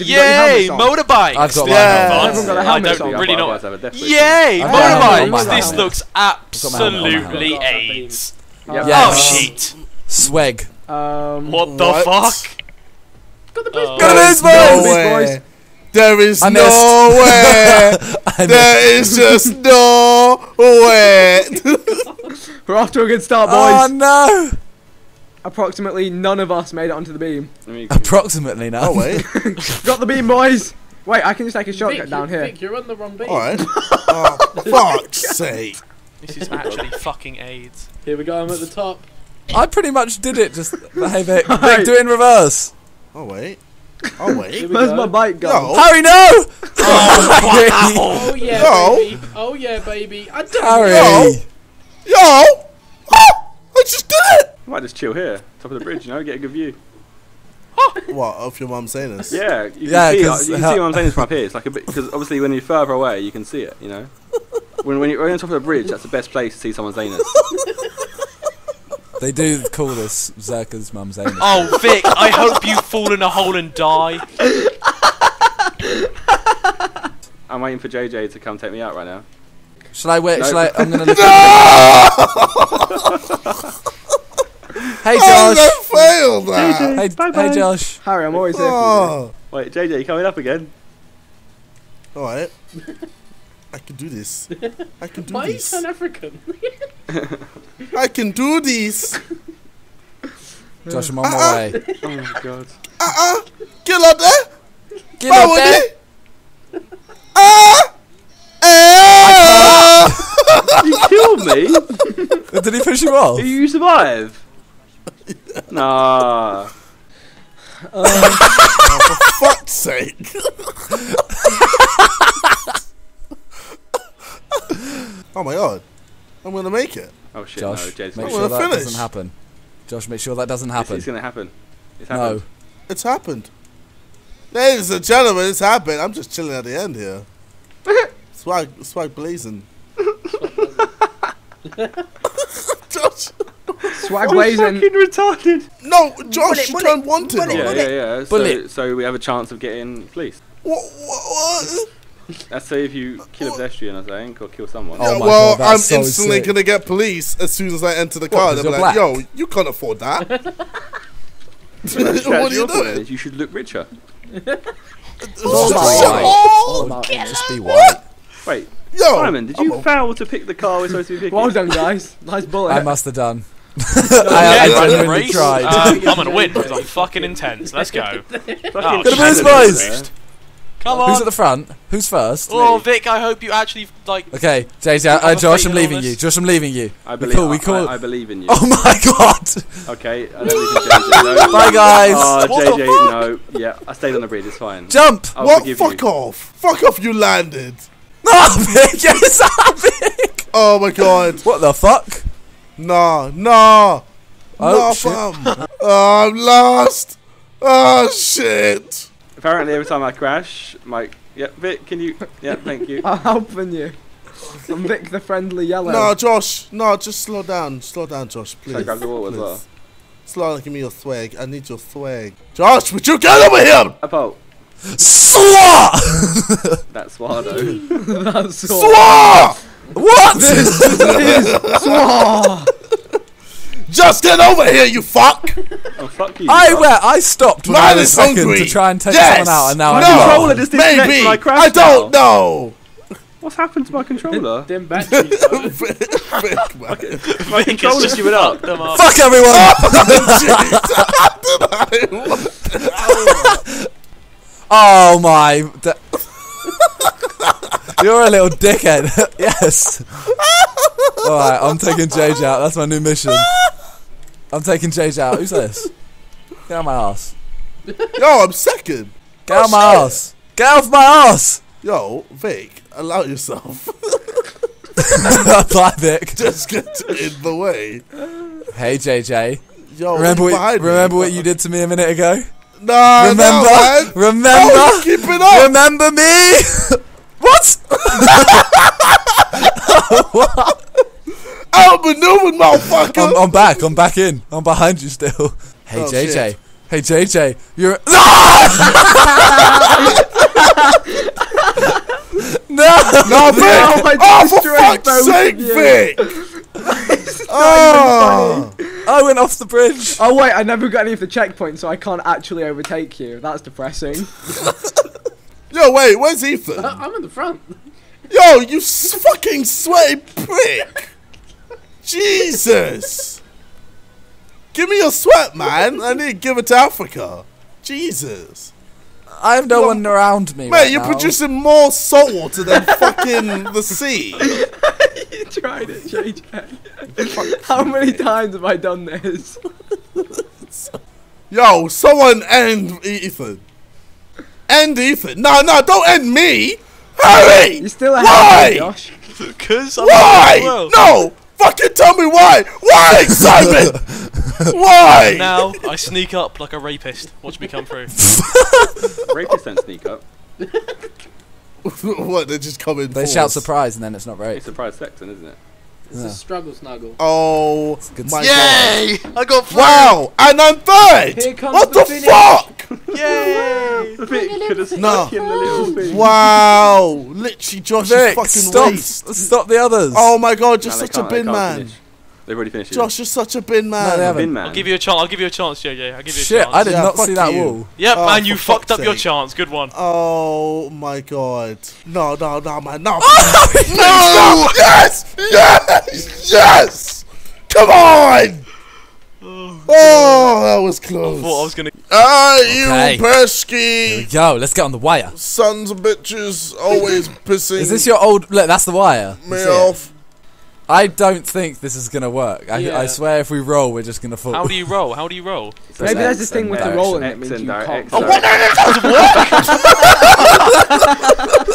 Yay, helmets on? motorbikes! I've got This my is helmet fun. on. Everyone got their I don't on. really know. Have a death wish. Yay, I've got my helmet on, motorbikes! This looks got my helmet on, my absolutely helmet. AIDS. Yep. Yes. Oh shit! Swag. Um, What the What? fuck? Got the Oh. Got There's boys. no Big way. boys. There is I no way. There is just no way. we're off to a good start, Oh boys. no! Approximately none of us made it onto the beam. Approximately now. oh wait. Got the beam, boys. Wait, I can just take a shortcut Vic, down you- here. Vic, you're on the wrong beam. All right. Oh, fuck's sake. This is actually fucking AIDS. Here we go. I'm at the top. I pretty much did it. Just hey Vic, Right. Vic, do it in reverse. Oh wait. Oh wait. Where's go. my bike gone? No. Harry, no! Oh, oh yeah, No. baby. Oh yeah, baby. I don't Harry. No. Yo. Oh, I just did it. I might just chill here, top of the bridge, you know, get a good view. What? Of your mum saying this? Yeah, you can Yeah, see. 'cause You can see what I'm saying this from up here. It's like a bit because obviously when you're further away, you can see it. You know, when when you're on top of the bridge, that's the best place to see someone's anus. They do call this Zerkaa's mum's anus. Oh, Vic, I hope you fall in a hole and die. I'm waiting for JJ to come take me out right now. Shall I wait? No. Shall I? I'm gonna look. Hey Oh, Josh. they failed that. Hey, Bye-bye. hey Josh. Harry, I'm always here for you. Oh. Wait, JJ, you coming up again? All right. I can do this. I can do this. Why are you this. Pan African? I can do this. Josh, I'm on my way. Oh my god. Uh-uh. Get out there. Get up Power there. there. Ah. Ah. you killed me. Did he push you off? Do you survive? Um. Nah. For fuck's sake. oh my god. I'm gonna make it. Oh shit! Josh, no, Jay's make I sure wanna that finish. doesn't happen. Josh, make sure that doesn't happen. it's gonna happen. It's No. happened. It's happened. Ladies and gentlemen, it's happened. I'm just chilling at the end here. swag, swag blazing. Josh. Swag blazing. Fucking retarded. No, Josh, you turned wanted. bullet, on. Yeah, yeah, yeah. Bullet. so we have a chance of getting police. What, what, what? Let's say if you kill a pedestrian, I think, or kill someone. Oh Yeah, my well, God, that's I'm so instantly sick. gonna get police as soon as I enter the What, They'll be you're like, black? "Yo, you can't afford that." What are you doing? You should look richer. all Shut about white. hole. All about white. Just be white. Wait, Yo, Simon, did you I'm a- fail to pick the car we're supposed to be picking? Well done, guys. Nice bullet. I must have done. Yeah, I, I run the genuinely race. tried. Uh, I'm gonna win because I'm fucking intense. Let's go. Fucking Got a boost, Canada boys. there. Come Who's at the front? Who's first? Oh, Vic, I hope you actually like. Okay, JJ, uh, have Josh, I'm leaving you. Josh, I'm leaving you. I We believe. call- we I- call- I, I believe in you. Oh my god! Okay, I don't leave JJ. No. Bye, guys. Oh, What the JJ, no. Yeah, I stayed on the bridge. It's fine. Jump! I'll what? Fuck you. off! Fuck off! You landed. No, Vic! Yes, Vic! Oh my god! What the fuck? Nah, no, Oh, nah, shit. fam. Oh, I'm lost. Oh shit. Apparently, every time I crash, Mike. yeah, Vic, can you? Yeah, thank you. I'm helping you. I'm Vic the friendly yellow. No, Josh. No, just slow down. Slow down, Josh, please. Should I grab the wall as well? Slow down. Give me your swag. I need your swag. Josh, would you get over here? Apple. SWAT! That's Swado. That's all. Swat! What? This Swah! Just get over here, you fuck! oh fuck you. I fuck. where I stopped when Man I was second hungry. to try and take yes. someone out, and now no. I'm controller just disconnected Maybe. when I crashed I don't now. know. What's happened to my controller? Dim batteries. though. Vic, my Vic controller's just given up. fucked them up. Fuck everyone! oh my! You're a little dickhead. yes. All right, I'm taking JJ out. That's my new mission. I'm taking JJ out. Who's this? Get out my ass. Yo, I'm second. Get out oh, my ass. Get off my ass. Yo, Vic, allow yourself. Bye, Vic. Just get in the way. Hey, JJ. Yo, Remember what, me. remember what you did to me a minute ago? Nah, Remember? nah, man. Remember? Oh, keep it up. Remember me? what? Outmaneuvered, motherfucker. I'm, I'm back. I'm back in. I'm behind you still. Hey oh, JJ. Shit. Hey JJ. You're. No, no, Vic! Oh, no, I oh, for fuck's sake, Vic! oh, I went off the bridge. Oh wait, I never got any of the checkpoints, so I can't actually overtake you. That's depressing yo, wait, where's Ethan? Uh, I'm in the front. Yo, you s- fucking sweaty prick! Jesus! Give me your sweat, man. I need to give it to Africa. Jesus. I have no one around me. Mate, right you're now. producing more salt water than fucking the sea. you tried it, JJ. How many times have I done this? Yo, someone end Ethan. End Ethan. No, no, don't end me. Hurry! You're still ahead Why? of me, Josh. Because I'm Why? well. No! Fucking tell me why! Why, Simon? why? Now I sneak up like a rapist. Watch me come through. Rapists don't sneak up. what? They just come in. They force. shout surprise and then it's not It's right. surprise section, isn't it? It's Yeah. a struggle snuggle. Oh my Yay! I got god! Wow! And I'm third. Here comes what the the, finish. fuck? Yay! Vic could have snuck No. in the little thing. Wow! Literally, Josh is Vic, fucking stop! waste. Stop the others. Oh my god, you're No, such a bin man. finish. They've already finished. Josh, you're such a bin man. they haven't. bin man. I'll give you a chance. I'll give you a chance, JJ. I'll give you a Shit! chance. I did Yeah, not see that you. wall. Yep, Oh, man, you fucked up fuck's your chance. Good one. Oh my god. No, no, no, man. No. Oh, no! Yes! Yes! Yes! Come on! Oh, that was close. I close. thought I was gonna. Ah, you Okay. Here we pesky go. Let's get on the wire. sons of bitches, always pissing Is this your old? Look, that's the wire. me That's it. off. I don't think this is gonna work. I, Yeah. I swear, if we roll, we're just gonna fall. How do you roll? How do you roll? Maybe there's this thing with the X rolling and that means X you and can't. X and